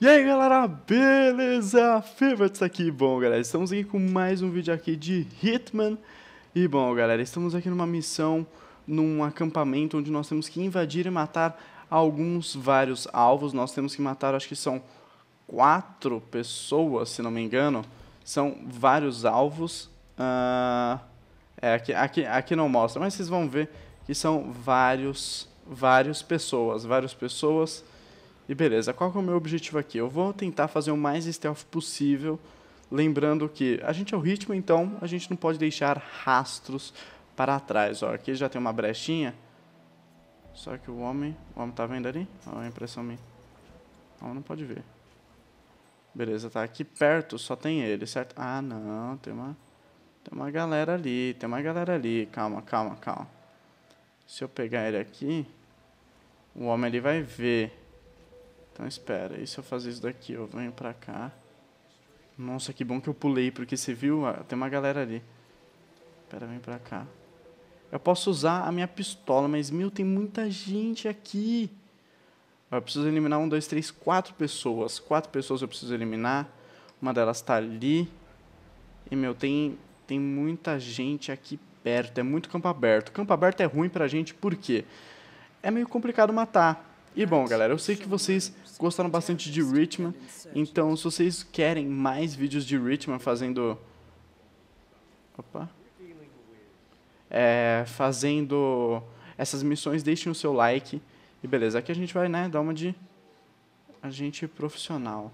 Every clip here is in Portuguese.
E aí galera, beleza? Fiverts aqui, bom galera, estamos aqui com mais um vídeo aqui de Hitman. E bom galera, estamos aqui numa missão, num acampamento onde nós temos que invadir e matar alguns, vários alvos. Nós temos que matar, acho que são quatro pessoas, se não me engano. São vários alvos. Uh, é, aqui, aqui, aqui não mostra, mas vocês vão ver que são vários, várias pessoas, várias pessoas e beleza, qual é o meu objetivo aqui? Eu vou tentar fazer o mais stealth possível, lembrando que a gente é o ritmo, então a gente não pode deixar rastros para trás. Ó, aqui já tem uma brechinha, só que o homem, o homem tá vendo ali? Ó, a impressão minha. O homem não pode ver. Beleza, tá aqui perto, só tem ele, certo? Ah, não, tem uma, tem uma galera ali, tem uma galera ali. Calma, calma, calma. Se eu pegar ele aqui, o homem ali vai ver. Então espera, e se eu fazer isso daqui? Eu venho pra cá. Nossa, que bom que eu pulei, porque você viu? Ah, tem uma galera ali. Espera, vem pra cá. Eu posso usar a minha pistola, mas, meu, tem muita gente aqui. Eu preciso eliminar um, dois, três, quatro pessoas. Quatro pessoas eu preciso eliminar. Uma delas tá ali. E, meu, tem, tem muita gente aqui perto. É muito campo aberto. Campo aberto é ruim pra gente, por quê? É meio complicado matar. E bom, galera, eu sei que vocês gostaram bastante de Richmond, então se vocês querem mais vídeos de Richmond fazendo... Opa. É, fazendo essas missões, deixem o seu like. E beleza, aqui a gente vai, né, dar uma de agente profissional.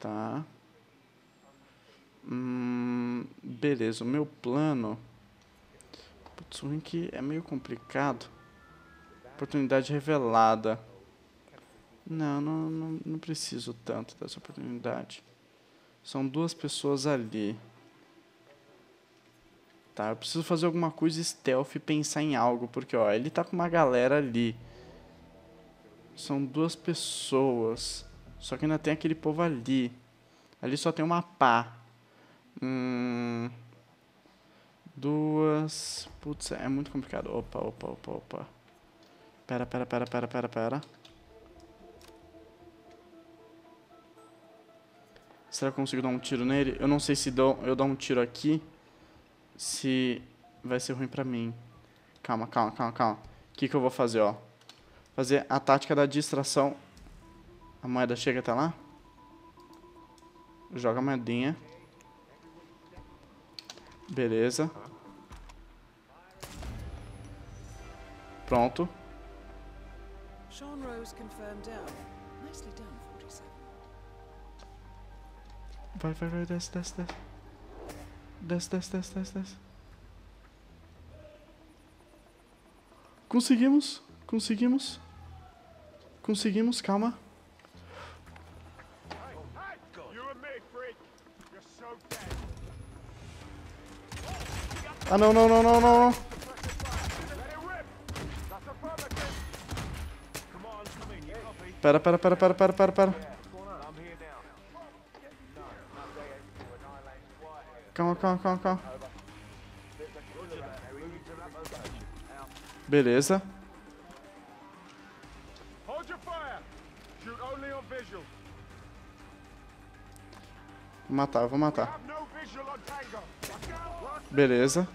Tá. Hum, beleza, o meu plano... Putz, o que é meio complicado. Oportunidade revelada. Não, não, não, não preciso tanto dessa oportunidade. São duas pessoas ali. Tá, eu preciso fazer alguma coisa stealth e pensar em algo, porque ó, ele tá com uma galera ali. São duas pessoas. Só que ainda tem aquele povo ali. Ali só tem uma pá. Hum, duas. Putz, é muito complicado. Opa, opa, opa, opa. Pera, pera, pera, pera, pera, pera. Será que eu consigo dar um tiro nele? Eu não sei se dou, eu dar um tiro aqui, se vai ser ruim pra mim. Calma, calma, calma, calma. O que, que eu vou fazer, ó? Fazer a tática da distração. A moeda chega até lá. Joga a moedinha. Beleza. Pronto. Sean Rose confirmed down. Nicely done, 47. Vai, vai, vai, desce, desce, desce. Desce, desce, desce, desce, desce. Conseguimos, conseguimos. Conseguimos, calma. Ah, não, não, não, não, não, não. Pera, pera, pera, pera, pera, pera, pera. Calma, calma, calma, calma. Beleza. Vou matar, vou matar. Beleza.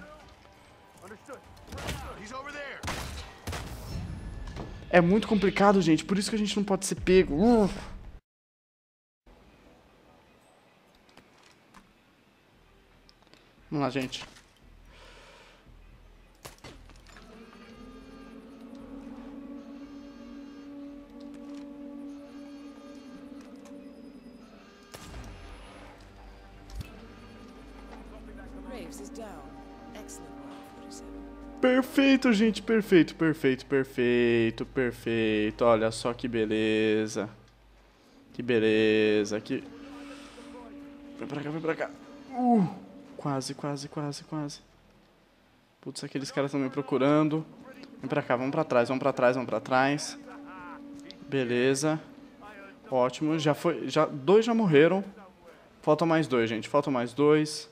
É muito complicado, gente. Por isso que a gente não pode ser pego. Uh. Vamos lá, gente. Perfeito, gente, perfeito, perfeito, perfeito, perfeito. Olha só que beleza. Que beleza, que... Vem pra cá, vem pra cá. Uh, quase, quase, quase, quase. Putz, aqueles caras estão me procurando. Vem pra cá, vamos pra trás, vamos pra trás, vamos pra trás. Beleza. Ótimo, já foi, já, dois já morreram. Faltam mais dois, gente, faltam mais dois.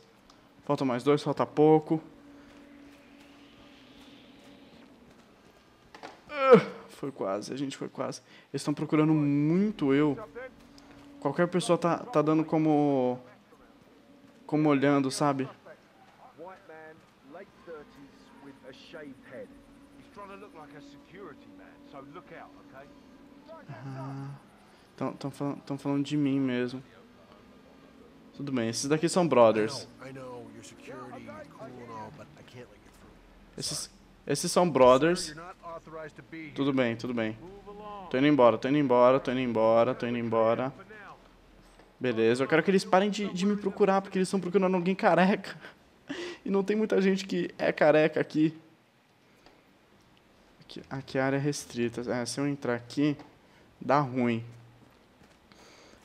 Faltam mais dois, falta pouco. foi quase, a gente foi quase. Eles estão procurando muito eu. Qualquer pessoa tá, tá dando como... Como olhando, sabe? Estão ah, falando, falando de mim mesmo. Tudo bem, esses daqui são brothers. Esses, esses são brothers. Tudo bem, tudo bem. Tô indo embora, tô indo embora, tô indo embora, tô indo embora. Beleza, eu quero que eles parem de, de me procurar, porque eles estão procurando alguém careca. E não tem muita gente que é careca aqui. Aqui, aqui é área restrita. É, se eu entrar aqui, dá ruim.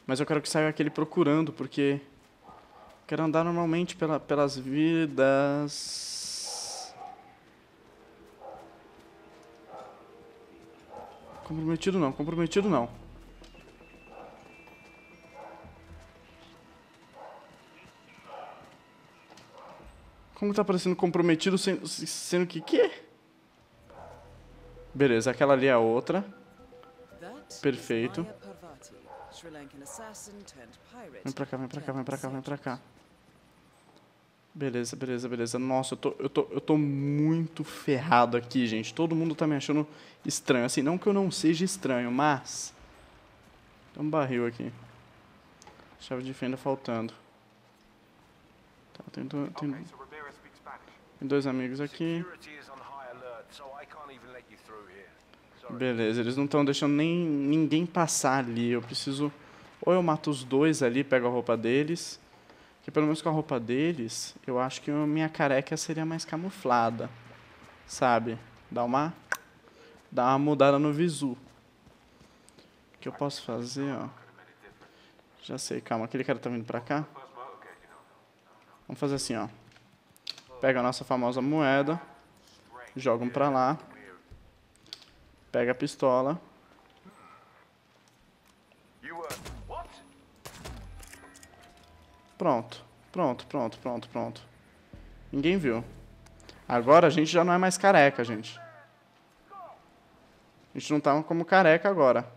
Mas eu quero que saia aquele procurando, porque quero andar normalmente pela, pelas vidas. Comprometido não, comprometido não. Como tá parecendo comprometido sendo, sendo que quê? Beleza, aquela ali é a outra. Perfeito. Vem pra cá, vem pra cá, vem pra cá, vem pra cá. Beleza, beleza, beleza. Nossa, eu tô, eu tô, eu tô muito ferrado aqui, gente. Todo mundo tá me achando estranho. Assim, não que eu não seja estranho, mas... Tem um barril aqui. Chave de fenda faltando. Tá, tem, do- tem, tem dois amigos aqui. Beleza, eles não estão deixando nem ninguém passar ali. Eu preciso. Ou eu mato os dois ali, pego a roupa deles. Que pelo menos com a roupa deles, eu acho que minha careca seria mais camuflada. Sabe? Dá uma. Dá uma mudada no visu. O que eu posso fazer, ó. Já sei, calma. Aquele cara tá vindo pra cá. Vamos fazer assim, ó. Pega a nossa famosa moeda. Joga um pra lá. Pega a pistola. You uh what? Pronto, pronto, pronto, pronto, pronto. Ninguém viu. Agora a gente já não é mais careca, gente. A gente não tá como careca agora.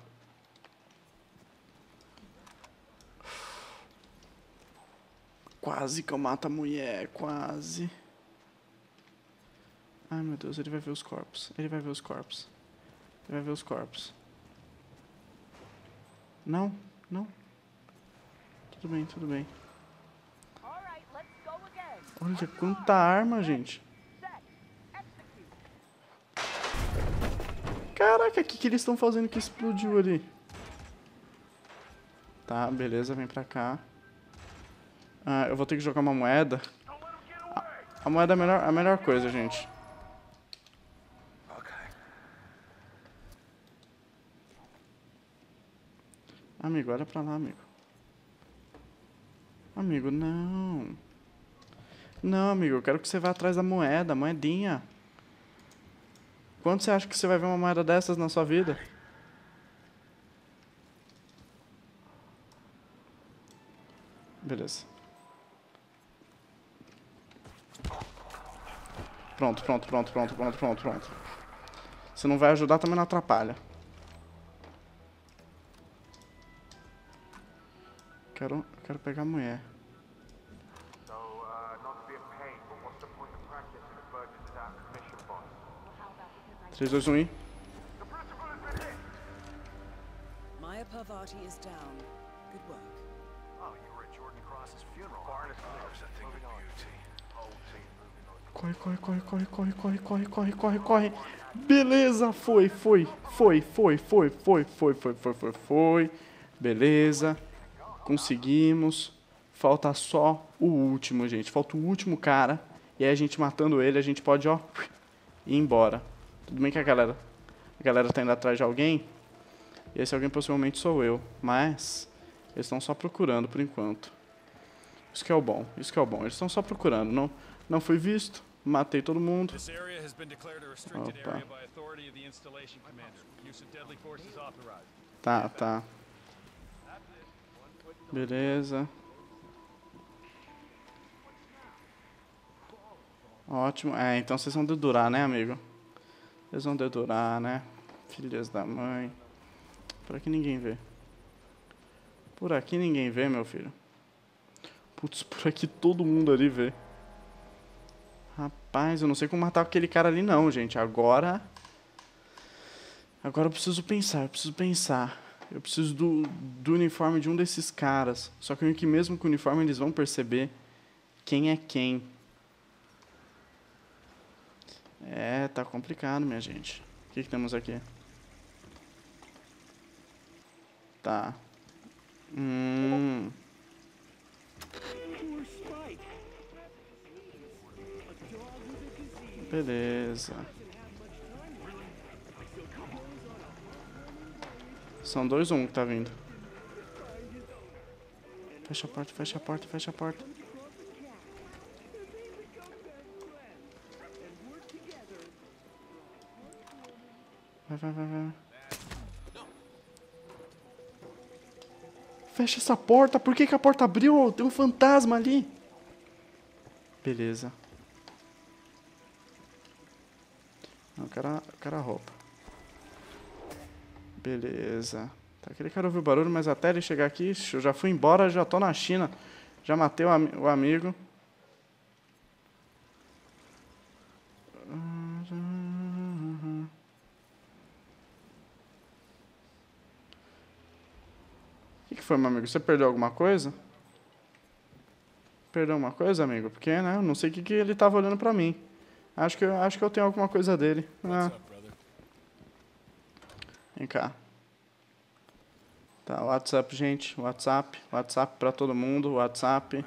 Quase que eu mato a mulher, quase. Ai meu Deus, ele vai ver os corpos. Ele vai ver os corpos. Ele vai ver os corpos. Não, não. Tudo bem, tudo bem. Olha quanta arma, gente. Caraca, o que, que eles estão fazendo que explodiu ali? Tá, beleza, vem pra cá. Ah, eu vou ter que jogar uma moeda. A, a moeda é a melhor, a melhor coisa, gente. Amigo, olha pra lá, amigo. Amigo, não. Não, amigo, eu quero que você vá atrás da moeda, moedinha. Quando você acha que você vai ver uma moeda dessas na sua vida? Beleza. Pronto, pronto, pronto, pronto, pronto, pronto, pronto. Se não vai ajudar, também não atrapalha. Quero, quero pegar a mulher. 3, 2, 1 e. The principal has been hit! Maya Parvati is down. Good work. Oh, you were at Jordan Cross's funeral. A thing of beauty. Corre, corre, corre, corre, corre, corre, corre, corre, corre, corre. Beleza, foi, foi, foi, foi, foi, foi, foi, foi, foi, foi, foi. Beleza. Conseguimos. Falta só o último, gente. Falta o último cara. E aí a gente matando ele, a gente pode, ó, ir embora. Tudo bem que a galera, a galera tá indo atrás de alguém. E esse alguém possivelmente sou eu. Mas eles estão só procurando por enquanto. Isso que é o bom, isso que é o bom. Eles estão só procurando. Não, não fui visto, matei todo mundo. Opa. Tá, tá. Beleza. Ótimo. É, então vocês vão dedurar, né, amigo? Vocês vão dedurar, né? Filhas da mãe. Por aqui ninguém vê. Por aqui ninguém vê, meu filho. Putz, por aqui todo mundo ali vê. Rapaz, eu não sei como matar aquele cara ali não, gente. Agora... Agora eu preciso pensar, eu preciso pensar. Eu preciso do, do uniforme de um desses caras. Só que mesmo com o uniforme eles vão perceber quem é quem. É, tá complicado, minha gente. O que, que temos aqui? Tá. Hum. Beleza. São dois um que tá vindo. Fecha a porta, fecha a porta, fecha a porta. Vai, vai, vai, vai. Fecha essa porta. Por que, que a porta abriu? Tem um fantasma ali. Beleza. Não, eu quero a, eu quero a roupa. Beleza. Tá, aquele cara ouviu barulho, mas até ele chegar aqui, eu já fui embora, já tô na China. Já matei o, ami o amigo. Foi, meu amigo? Você perdeu alguma coisa? Perdeu alguma coisa, amigo? Porque, né? Eu não sei o que, que ele tava olhando pra mim. Acho que, eu- acho que eu tenho alguma coisa dele. Ah. Vem cá. Tá, WhatsApp, gente. WhatsApp. WhatsApp pra todo mundo. WhatsApp.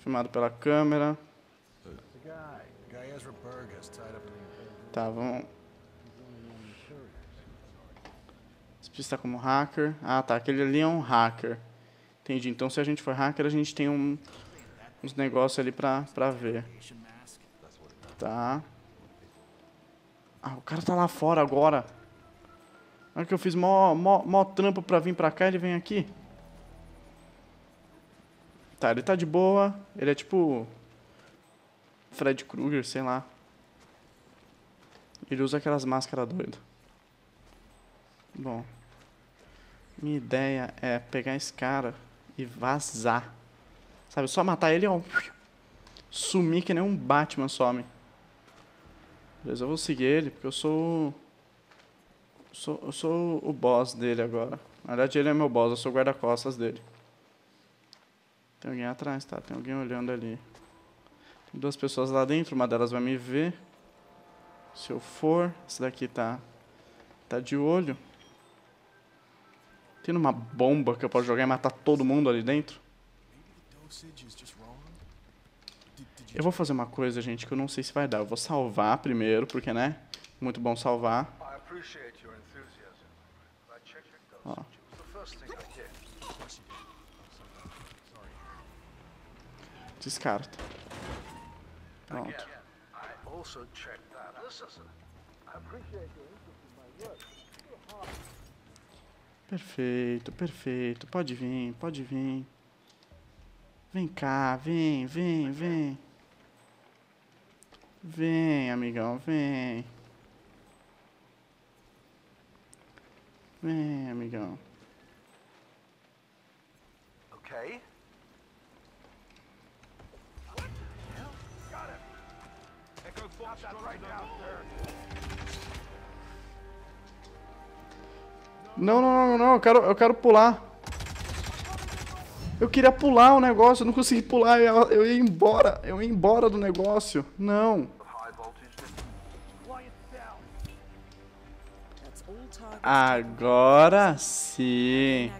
Filmado pela câmera. The guy. Precisa como hacker. Ah, tá. Aquele ali é um hacker. Entendi. Então, se a gente for hacker, a gente tem um, uns negócios ali pra, pra ver. Tá. Ah, o cara tá lá fora agora. Olha que eu fiz mó, mó, mó trampo pra vir pra cá, ele vem aqui. Tá, ele tá de boa. Ele é tipo... Fred Krueger, sei lá. Ele usa aquelas máscaras doidas. Bom. Minha ideia é pegar esse cara e vazar. Sabe, só matar ele, ó. Sumir que nem um Batman some. Beleza, eu vou seguir ele, porque eu sou... sou eu sou o boss dele agora. Na verdade, ele é meu boss, eu sou o guarda-costas dele. Tem alguém atrás, tá? Tem alguém olhando ali. Tem duas pessoas lá dentro, uma delas vai me ver. Se eu for, esse daqui tá tá de olho. Tem uma bomba que eu posso jogar e matar todo mundo ali dentro? Eu vou fazer uma coisa, gente, que eu não sei se vai dar. Eu vou salvar primeiro, porque, né? Muito bom salvar. Did. Descarta. Pronto. I Perfeito, perfeito. Pode vir, pode vir. Vem cá, vem, vem, vem. Vem, amigão, vem. Vem, amigão. Okay. Echo Fox, right. Não, não, não, não, eu quero, eu quero pular. Eu queria pular o negócio, eu não consegui pular, eu, eu ia embora, eu ia embora do negócio. Não. Agora sim.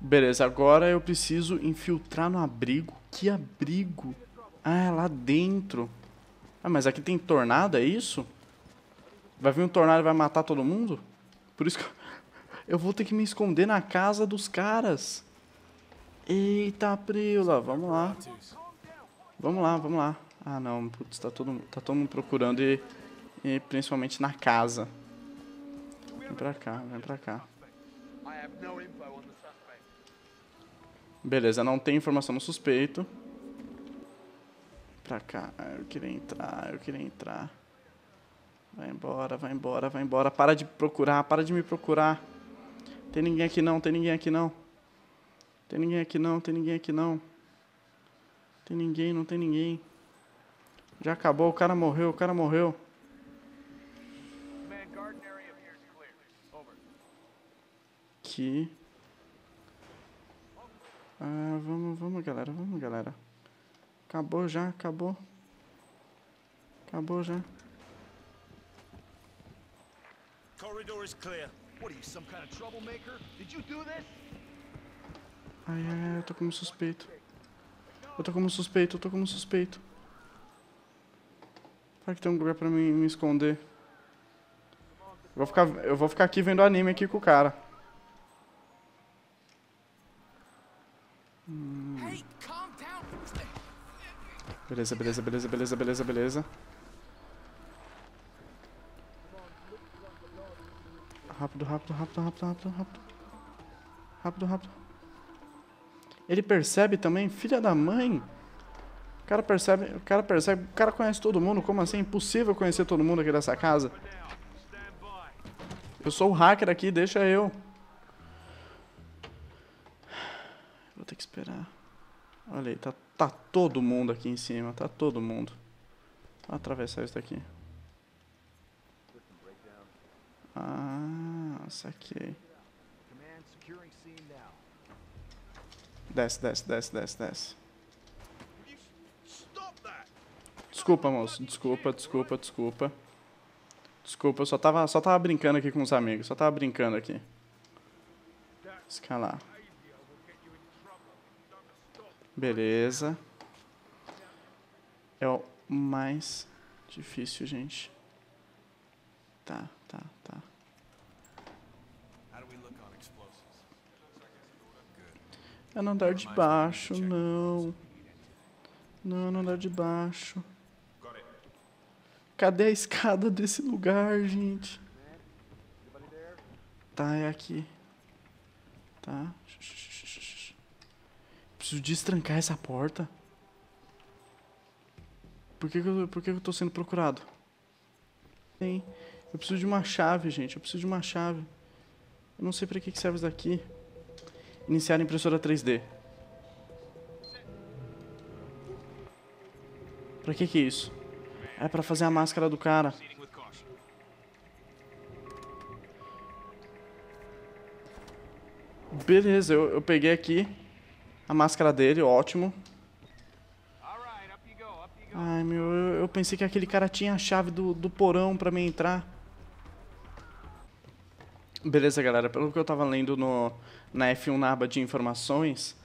Beleza, agora eu preciso infiltrar no abrigo. Que abrigo? Ah, é lá dentro. Ah, mas aqui tem tornado, é isso? Vai vir um tornado e vai matar todo mundo? Por isso que eu- vou ter que me esconder na casa dos caras. Eita, Prila, vamos lá. Vamos lá, vamos lá. Ah, não, putz, tá todo, tá todo mundo procurando e, e principalmente na casa. Vem pra cá, vem pra cá. Beleza, não tem informação no suspeito. Pra cá. Eu queria entrar, eu queria entrar. Vai embora, vai embora, vai embora. Para de procurar, para de me procurar. Tem ninguém aqui não, tem ninguém aqui não. Tem ninguém aqui não, tem ninguém aqui não. Tem ninguém, não tem ninguém. Já acabou, o cara morreu, o cara morreu. Aqui. Ah, vamos, vamos, galera, vamos, galera. Acabou já, acabou. Acabou já. Corridor is clear. What are you, some kind of troublemaker? Did you do this? Ai, ai, ai, eu tô como suspeito. Eu tô como suspeito, eu tô como suspeito. Será que tem um lugar pra mim me esconder? Eu vou ficar, eu vou ficar aqui vendo anime aqui com o cara. Hey, calm down. Beleza, beleza, beleza, beleza, beleza, beleza. Rápido, rápido, rápido, rápido, rápido, rápido. Rápido, rápido. Ele percebe também, filha da mãe. O cara percebe, o cara percebe, o cara conhece todo mundo, como assim? Impossível conhecer todo mundo aqui dessa casa. Eu sou o hacker aqui, deixa eu. Vou ter que esperar. Olha aí, tá, tá todo mundo aqui em cima, tá todo mundo. Vou atravessar isso daqui. Ah, saquei. Desce, desce, desce, desce, desce. Desculpa, moço. Desculpa, desculpa, desculpa. Desculpa, eu só tava, só tava brincando aqui com os amigos. Só tava brincando aqui. Escalar. Beleza. É o mais difícil, gente. Tá. É no andar de baixo, não. Não, no andar de baixo. Cadê a escada desse lugar, gente? Tá, é aqui. Tá. Preciso destrancar essa porta. Por que, que, eu, por que, que eu tô sendo procurado? Tem. Eu preciso de uma chave, gente. Eu preciso de uma chave. Eu não sei pra que, que serve isso daqui. Iniciar a impressora 3D. Pra que que é isso? É pra fazer a máscara do cara. Beleza, eu, eu peguei aqui a máscara dele, ótimo. Ai, meu, eu, eu pensei que aquele cara tinha a chave do, do porão pra mim entrar. Beleza, galera, pelo que eu tava lendo no, na F1 na aba de informações,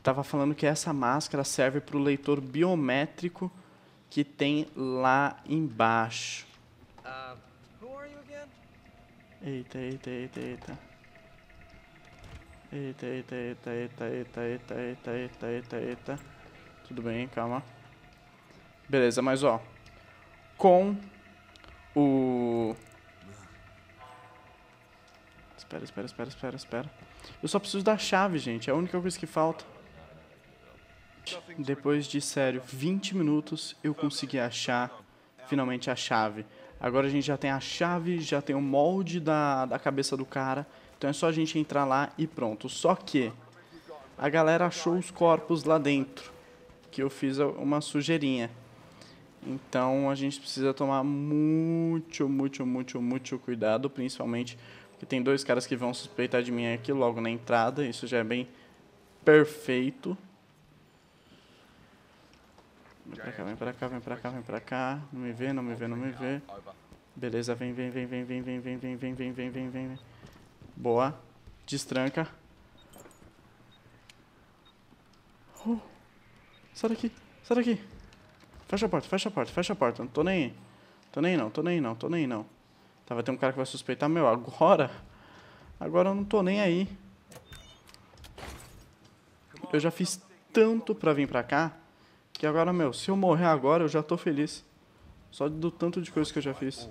tava falando que essa máscara serve pro leitor biométrico que tem lá embaixo. Uh, who are you again? Eita, eita, eita, eita. Eita, eita, eita, eita, eita, eita, eita, eita, eita, eita. Tudo bem, calma. Beleza, mas ó. Com o. Espera, espera, espera, espera, espera. Eu só preciso da chave, gente. É a única coisa que falta. Depois de, sério, 20 minutos, eu consegui achar finalmente a chave. Agora a gente já tem a chave, já tem o molde da, da cabeça do cara. Então é só a gente entrar lá e pronto. Só que a galera achou os corpos lá dentro. Que eu fiz uma sujeirinha. Então a gente precisa tomar muito, muito, muito, muito cuidado. Principalmente porque tem dois caras que vão suspeitar de mim aqui logo na entrada. Isso já é bem perfeito. Vem pra cá, vem pra cá, vem pra cá, vem pra cá. Não me vê, não me vê, não me vê. Beleza, vem, vem, vem, vem, vem, vem, vem, vem, vem, vem, vem, vem, vem. Boa. Destranca. Oh. Sai daqui, sai daqui. Fecha a porta, fecha a porta, fecha a porta. Não tô nem aí. Tô nem aí não, tô nem aí não, tô nem aí não. Tá, vai ter um cara que vai suspeitar. Meu, agora... Agora eu não tô nem aí. Eu já fiz tanto pra vir pra cá, que agora, meu, se eu morrer agora, eu já tô feliz. Só do tanto de coisa que eu já fiz.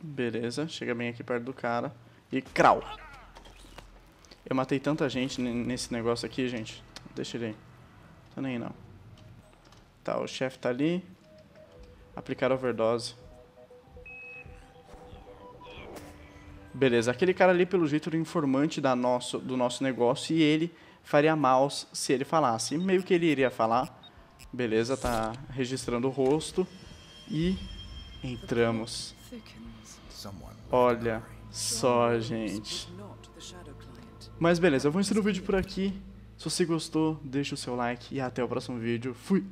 Beleza, chega bem aqui perto do cara. E crau! Eu matei tanta gente nesse negócio aqui, gente. Deixa ele aí. Tô nem aí, não. Tá, o chefe tá ali. Aplicar overdose. Beleza, aquele cara ali, pelo jeito, era informante da nosso, do nosso negócio e ele faria mal se ele falasse. Meio que ele iria falar. Beleza, tá registrando o rosto. E entramos. Olha só, gente. Mas beleza, eu vou encerrar o vídeo por aqui. Se você gostou, deixa o seu like e até o próximo vídeo. Fui!